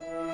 you